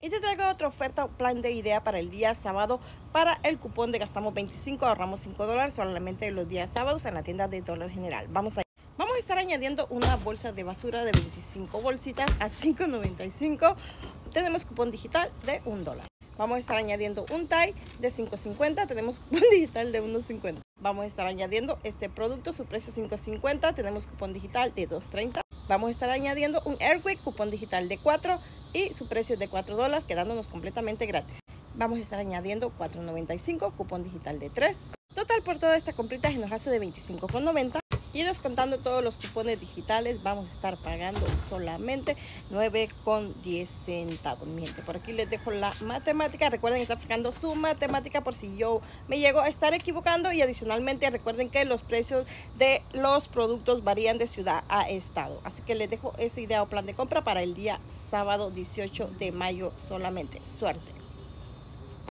Y te traigo otra oferta o plan de idea para el día sábado para el cupón de gastamos 25, ahorramos 5 dólares solamente los días sábados en la tienda de dólar general. Vamos a Vamos a estar añadiendo una bolsa de basura de 25 bolsitas a 5.95. Tenemos cupón digital de 1 dólar. Vamos a estar añadiendo un tie de 5.50. Tenemos cupón digital de 1.50. Vamos a estar añadiendo este producto, su precio 5.50. Tenemos cupón digital de 2.30. Vamos a estar añadiendo un Airwick, cupón digital de 4 y su precio es de 4 dólares, quedándonos completamente gratis. Vamos a estar añadiendo 4.95, cupón digital de 3. Total por toda esta comprita se nos hace de 25.90. Y descontando todos los cupones digitales, vamos a estar pagando solamente 9,10 centavos. Miente, por aquí les dejo la matemática. Recuerden estar sacando su matemática por si yo me llego a estar equivocando. Y adicionalmente recuerden que los precios de los productos varían de ciudad a estado. Así que les dejo esa idea o plan de compra para el día sábado 18 de mayo solamente. Suerte.